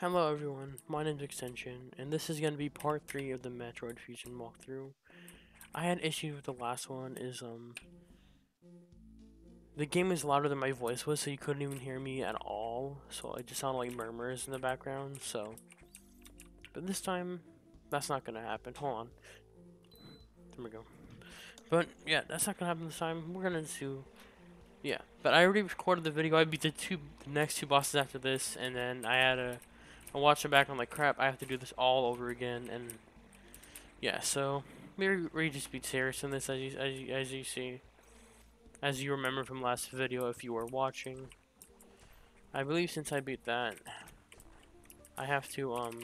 Hello everyone, my name's Xtennsion, and this is going to be part 3 of the Metroid Fusion walkthrough. I had issues with the last one, is, um... The game is louder than my voice was, so you couldn't even hear me at all, so it just sounded like murmurs in the background, so... But this time, that's not going to happen, hold on. There we go. But, yeah, that's not going to happen this time, we're going to do... Yeah, but I already recorded the video, I beat the two, the next two bosses after this, and then I had a... I watched it back. I'm like, crap. I have to do this all over again. And yeah, so maybe we just be serious in this, as you as you, as you see, as you remember from last video, if you were watching. I believe since I beat that, I have to um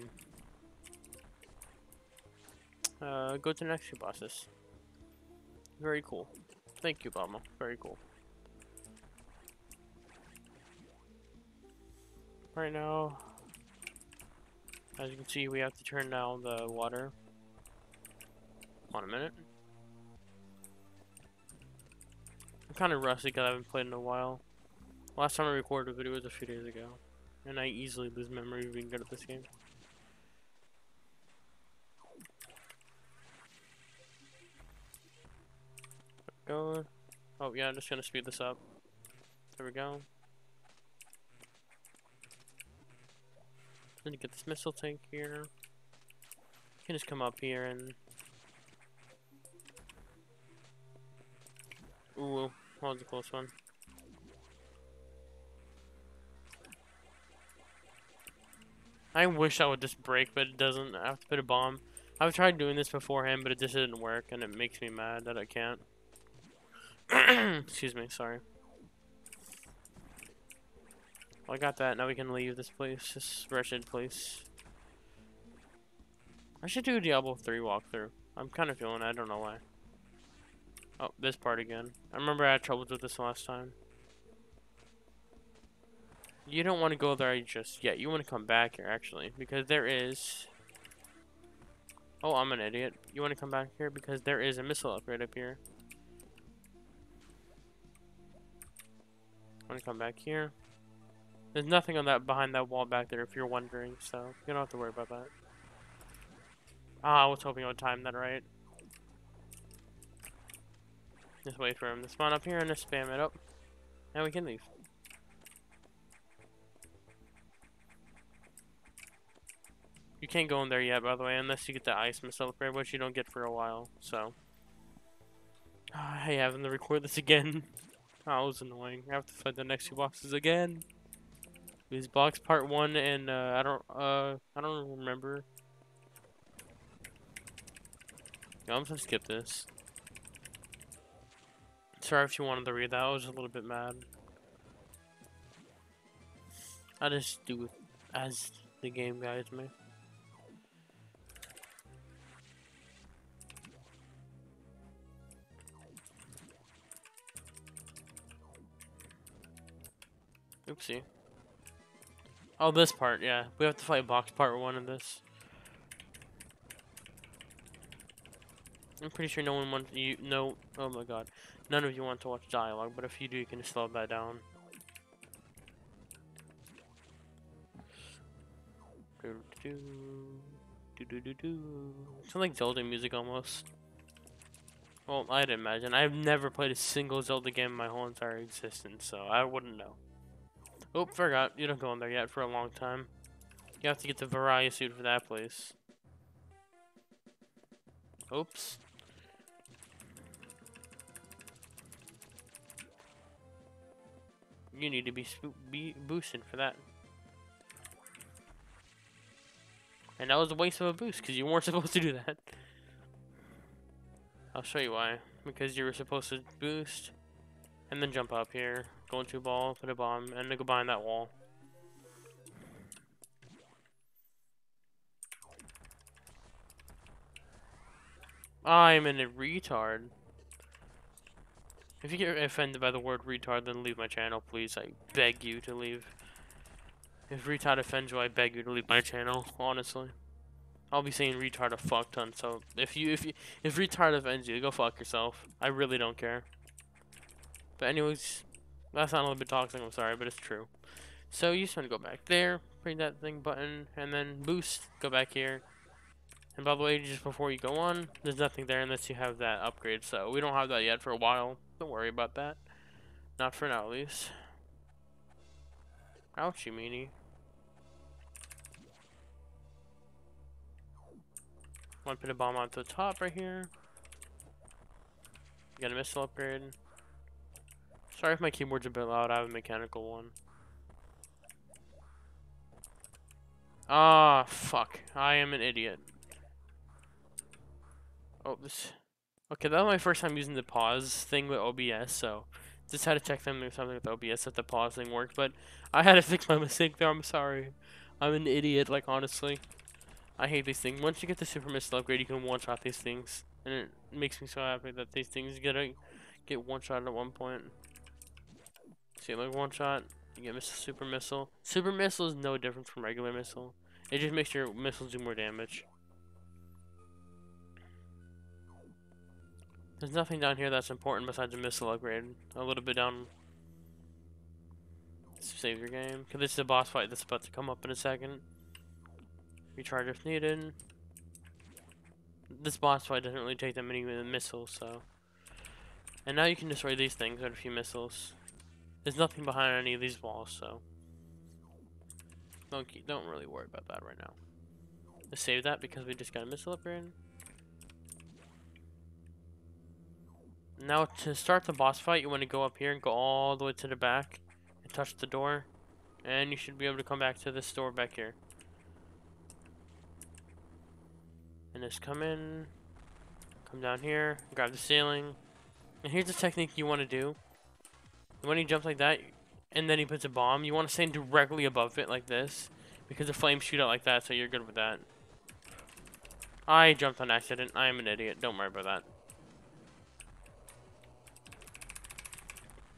uh go to the next two bosses. Very cool. Thank you, Bama. Very cool. Right now, as you can see, we have to turn down the water. On a minute. I'm kind of rusty because I haven't played in a while. Last time I recorded a video was a few days ago. And I easily lose memory of being good at this game. Go. Oh yeah, I'm just gonna speed this up. There we go. Need to get this missile tank here. You can just come up here and... Ooh, that was a close one. I wish I would just break, but it doesn't. I have to put a bomb. I've tried doing this beforehand, but it just didn't work, and it makes me mad that I can't. Excuse me, sorry. I got that. Now we can leave this place. This wretched place. I should do a Diablo 3 walkthrough. I'm kind of feeling it. I don't know why. Oh, this part again. I remember I had troubles with this last time. You don't want to go there just yet. You want to come back here, actually. Because there is... Oh, I'm an idiot. You want to come back here? Because there is a missile upgrade up here. Want to come back here. There's nothing on that behind that wall back there if you're wondering, so you don't have to worry about that. Ah, I was hoping I would time that right. Just wait for him to spawn up here and just spam it up. And we can leave. You can't go in there yet, by the way, unless you get the ice missile upgrade, which you don't get for a while, so. I having to record this again. oh, that was annoying. I have to fight the next two boxes again. Is B.O.X part one and uh, I don't uh I don't remember. I'm gonna skip this. Sorry if you wanted to read that. I was a little bit mad. I just do it as the game guides me. Oopsie. Oh, this part, yeah. We have to fight B.O.X part one of this. I'm pretty sure no one wants you. No, oh my god, none of you want to watch dialogue. But if you do, you can slow that down. Do do do do do do. Sounds like Zelda music almost. Well, I'd imagine. I've never played a single Zelda game in my whole entire existence, so I wouldn't know. Oh, forgot. You don't go in there yet for a long time. You have to get the Varia suit for that place. Oops. You need to be, be boosted for that. And that was a waste of a boost, because you weren't supposed to do that. I'll show you why. Because you were supposed to boost, and then jump up here. Go into a ball, put a bomb, and then go behind that wall. I'm in a retard. If you get offended by the word retard, then leave my channel, please. I beg you to leave. If retard offends you, I beg you to leave my channel, honestly. I'll be saying retard a fuck ton, so if you if you if retard offends you, go fuck yourself. I really don't care. But anyways, that sounded a little bit toxic, I'm sorry, but it's true. So you just want to go back there, bring that thing button, and then boost, go back here. And by the way, just before you go on, there's nothing there unless you have that upgrade. So we don't have that yet for a while. Don't worry about that. Not for now, at least. Ouchie, meanie. One put a bomb onto the top right here. Got a missile upgrade. Sorry if my keyboard's a bit loud, I have a mechanical one. Ah, fuck. I am an idiot. Oh, this... Okay, that was my first time using the pause thing with OBS, so... Just had to check them or something with OBS if the pause thing worked, but I had to fix my mistake there, I'm sorry. I'm an idiot, like, honestly. I hate these things. Once you get the super missile upgrade, you can one-shot these things. And it makes me so happy that these things get a, get one-shot at one point. See, like one-shot, you get missile, super missile. Super missile is no different from regular missile. It just makes your missiles do more damage. There's nothing down here that's important besides a missile upgrade. A little bit down. Save your game. Because this is a boss fight that's about to come up in a second. Recharge if needed. This boss fight doesn't really take that many missiles, so. And now you can destroy these things with a few missiles. There's nothing behind any of these walls, so. Don't, don't really worry about that right now. Let's save that because we just got a missile upgrade. Now to start the boss fight, you want to go up here and go all the way to the back and touch the door. And you should be able to come back to this door back here. And just come in, come down here, grab the ceiling. And here's the technique you want to do. When he jumps like that, and then he puts a bomb, you want to stand directly above it like this. Because the flames shoot out like that, so you're good with that. I jumped on accident. I am an idiot. Don't worry about that.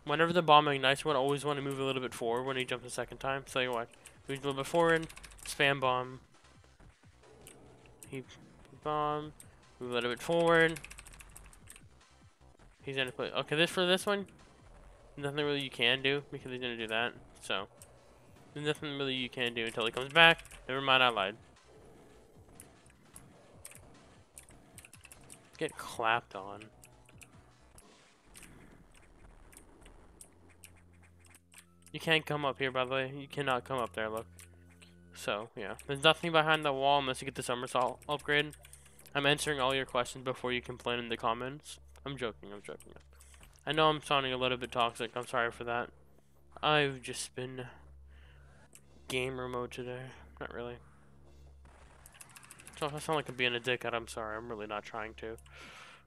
Whenever the bomb ignites, to always want to move a little bit forward when he jumps the second time. So you what, move a little bit forward, spam bomb. He bomb, move a little bit forward. He's gonna put okay. This for this one, nothing really you can do because he's gonna do that. So there's nothing really you can do until he comes back. Never mind, I lied. Get clapped on. You can't come up here, by the way. You cannot come up there, look. So, yeah. There's nothing behind the wall unless you get the somersault upgrade. I'm answering all your questions before you complain in the comments. I'm joking, I'm joking. I know I'm sounding a little bit toxic. I'm sorry for that. I've just been gamer mode today. Not really. So if I sound like I'm being a dickhead, I'm sorry. I'm really not trying to.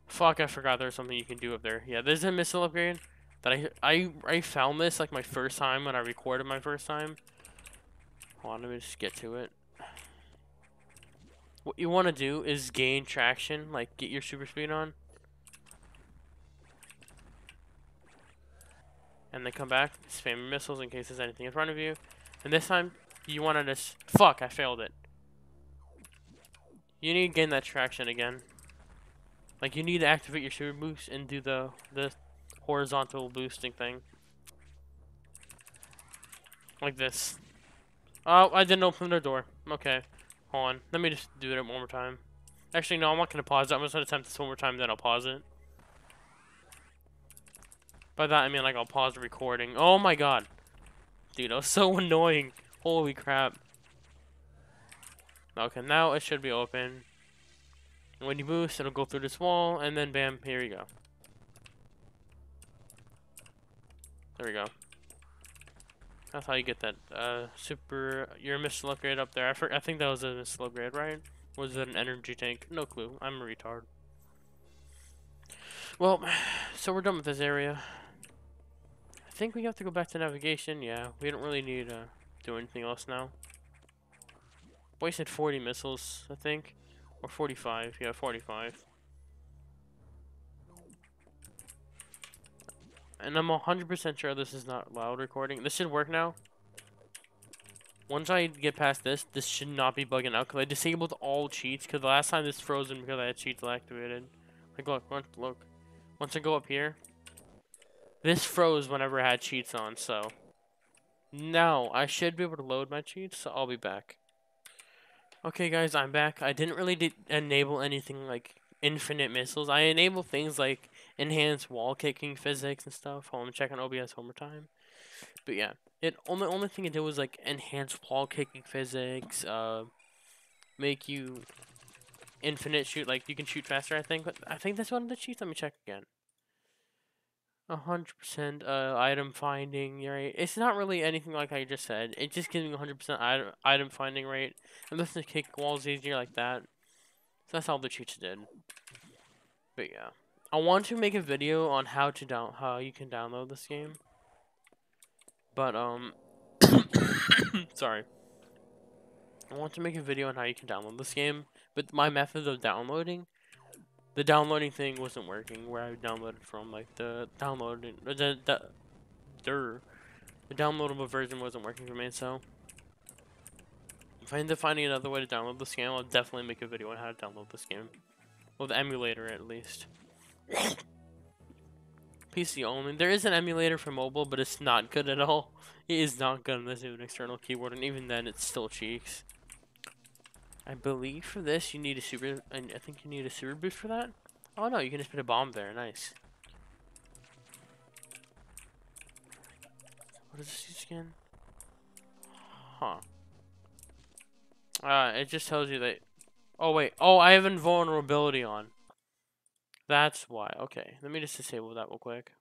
Fuck, I forgot there's something you can do up there. Yeah, there's a missile upgrade that I I I found this like my first time when I recorded my first time. Hold on, let me just get to it. What you want to do is gain traction, like get your super speed on. And then come back, spam missiles in case there's anything in front of you. And this time, you want to just... Fuck, I failed it. You need to gain that traction again. Like, you need to activate your super boost and do the, the horizontal boosting thing. Like this. Oh, I didn't open the door. Okay. Hold on. Let me just do it one more time. Actually, no, I'm not going to pause it. I'm just going to attempt this one more time, then I'll pause it. By that, I mean, like, I'll pause the recording. Oh my god. Dude, that was so annoying. Holy crap. Okay, now it should be open. When you boost, it'll go through this wall, and then bam, here you go. There we go. That's how you get that uh, super. Your missile upgrade up there. I, I think that was a missile upgrade, right? Was it an energy tank? No clue. I'm a retard. Well, so we're done with this area. Think we have to go back to navigation. Yeah, we don't really need to do anything else now. Wasted 40 missiles, I think. Or 45. Yeah, 45. And I'm 100% sure this is not loud recording. This should work now. Once I get past this, this should not be bugging out because I disabled all cheats because the last time this frozen because I had cheats activated. Like, look, look, look. Once I go up here, this froze whenever I had cheats on, so Now, I should be able to load my cheats, so I'll be back. Okay, guys, I'm back. I didn't really enable anything like infinite missiles. I enable things like enhanced wall kicking physics and stuff. I'm checking OBS one more time. But yeah, it only only thing it did was like enhance wall kicking physics, uh, make you infinite shoot, like you can shoot faster. I think, but I think that's one of the cheats. Let me check again. A hundred percent uh item finding rate. It's not really anything like I just said. It just gives me a hundred percent item item finding rate. Lets to kick walls easier like that. So that's all the cheats did. But yeah. I want to make a video on how to down how you can download this game. But um sorry. I want to make a video on how you can download this game, but my method of downloading the downloading thing wasn't working where I downloaded from. Like the downloading, the the, the, downloadable version wasn't working for me. So if I end up finding another way to download this game, I'll definitely make a video on how to download this game. Well, the emulator at least. PC only. There is an emulator for mobile, but it's not good at all. It is not good unless you have an external keyboard, and even then, it's still cheeks. I believe for this you need a super. I think you need a super boost for that. Oh no, you can just put a bomb there. Nice. What does this again? Huh. Uh, it just tells you that. Oh wait. Oh, I have invulnerability on. That's why. Okay, let me just disable that real quick.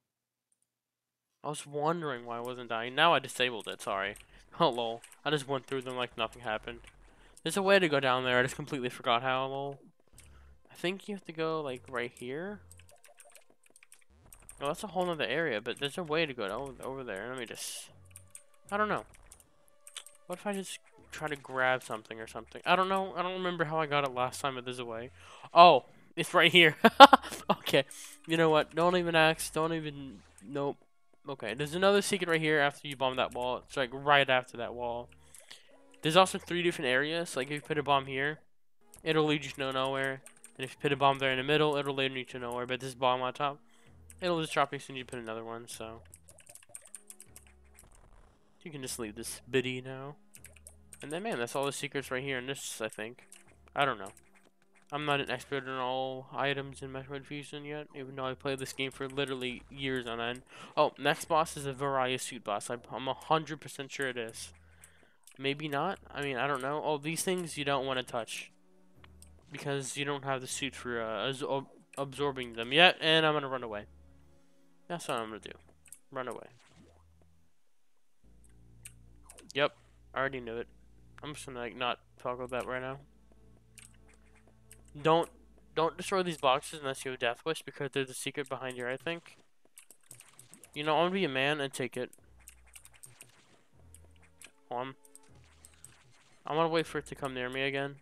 I was wondering why I wasn't dying. Now I disabled it. Sorry. Oh lol. I just went through them like nothing happened. There's a way to go down there. I just completely forgot how. I think you have to go like right here. Oh, that's a whole other area, but there's a way to go over there. Let me just... I don't know. What if I just try to grab something or something? I don't know. I don't remember how I got it last time, but there's a way. Oh, it's right here. okay. You know what? Don't even ask. Don't even... Nope. Okay, there's another secret right here after you bomb that wall. It's like right after that wall. There's also three different areas. Like if you put a bomb here, it'll lead you to nowhere. And if you put a bomb there in the middle, it'll lead you to nowhere. But this bomb on top, it'll just drop you soon as you put another one. So you can just leave this biddy now. And then, man, that's all the secrets right here in this, I think. I don't know. I'm not an expert on all items in Metroid Fusion yet, even though I played this game for literally years on end. Oh, next boss is a Varia suit boss. I'm 100% sure it is. Maybe not. I mean, I don't know. All these things you don't want to touch. Because you don't have the suit for uh, absorbing them yet. And I'm going to run away. That's what I'm going to do. Run away. Yep. I already knew it. I'm just going to like, not talk about that right now. Don't don't destroy these boxes unless you have Death Wish because there's a secret behind here, I think. You know, I'm gonna be a man and take it. On. I'm gonna wait for it to come near me again.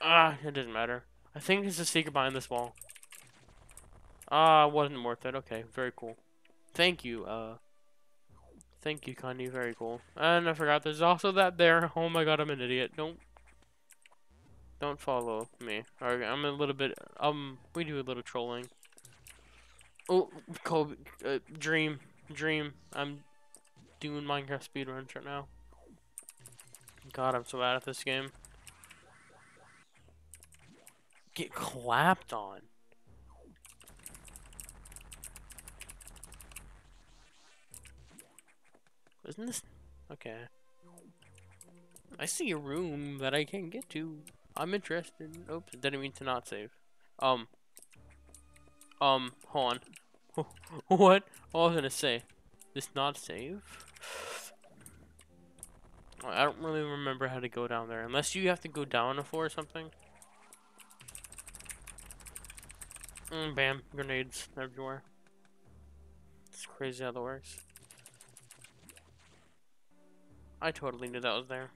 Ah, it doesn't matter. I think there's a secret behind this wall. Ah, wasn't worth it. Okay, very cool. Thank you, uh... Thank you, Connie. Very cool. And I forgot there's also that there. Oh my god, I'm an idiot. Don't... Don't follow me. Alright, I'm a little bit... Um, we do a little trolling. Oh, Kobe... Uh, dream. Dream. I'm doing Minecraft speedruns right now. God, I'm so bad at this game. Get clapped on. Isn't this... Okay. I see a room that I can't get to. I'm interested. Oops, didn't mean to not save. Um. Um, hold on. what? Was I gonna say? This not save? I don't really remember how to go down there. Unless you have to go down a floor or something. Mm, bam. Grenades everywhere. It's crazy how that works. I totally knew that was there.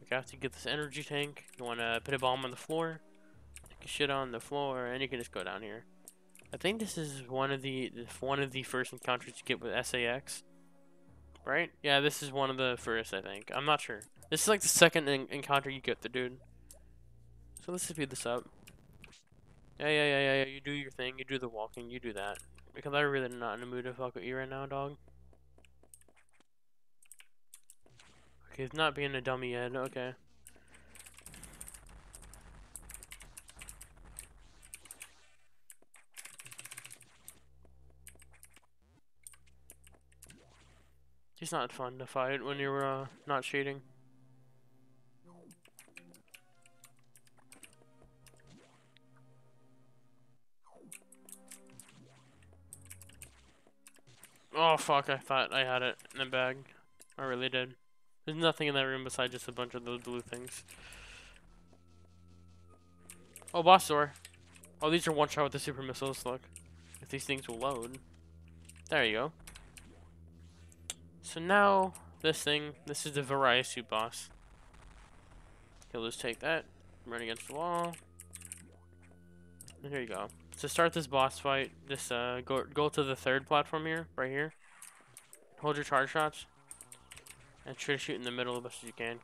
You have to get this energy tank. You want to put a bomb on the floor. Take a shit on the floor. And you can just go down here. I think this is one of the one of the first encounters you get with SA-X. Right? Yeah, this is one of the first, I think. I'm not sure. This is like the second encounter you get the dude. So let's speed this up. Yeah, yeah, yeah, yeah, yeah. You do your thing. You do the walking. You do that. Because I'm really not in the mood to fuck with you right now, dog. Okay, he's not being a dummy yet, okay. It's not fun to fight when you're uh, not cheating. Oh fuck, I thought I had it in the bag. I really did. There's nothing in that room besides just a bunch of those blue things. Oh, boss door. Oh, these are one shot with the super missiles, look. If these things will load. There you go. So now, this thing, this is the Varia suit boss. He'll just take that, run against the wall. And here you go to start this boss fight, just uh, go go to the third platform here, right here. Hold your charge shots, and try to shoot in the middle as best as you can.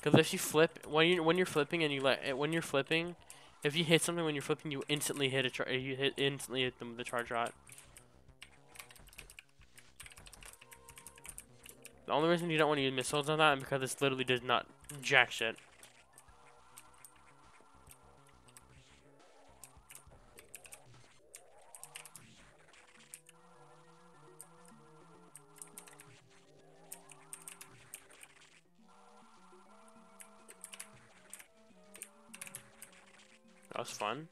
Because if you flip when you when you're flipping and you let when you're flipping, if you hit something when you're flipping, you instantly hit a char you hit instantly hit them with the charge shot. The only reason you don't want to use missiles on that is because this literally does not jack shit. That was fun.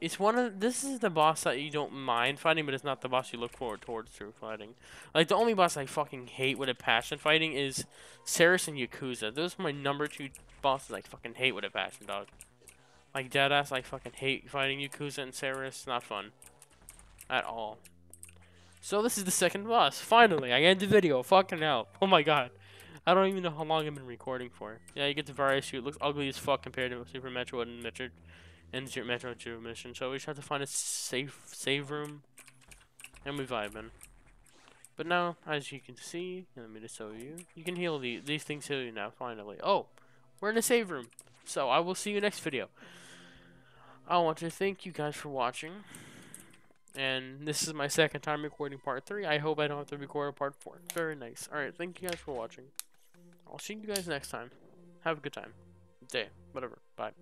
It's one of this is the boss that you don't mind fighting, but it's not the boss you look forward towards through fighting. Like the only boss I fucking hate with a passion fighting is Serris and Yakuza. Those are my number two bosses I fucking hate with a passion, dog. Like deadass, I fucking hate fighting Yakuza and Serris. Not fun. At all. So this is the second boss. Finally, I end the video. Fucking hell. Oh my god. I don't even know how long I've been recording for. Yeah, you get the Varia suit. It looks ugly as fuck compared to Super Metroid and Metroid and Metroid Zero Mission. So we just have to find a safe save room, and we vibing. But now, as you can see, let me just show you. You can heal the these things heal you now. Finally. Oh, we're in a save room. So I will see you next video. I want to thank you guys for watching. And this is my second time recording part 3. I hope I don't have to record part 4. Very nice. Alright, thank you guys for watching. I'll see you guys next time. Have a good time. Day. Whatever. Bye.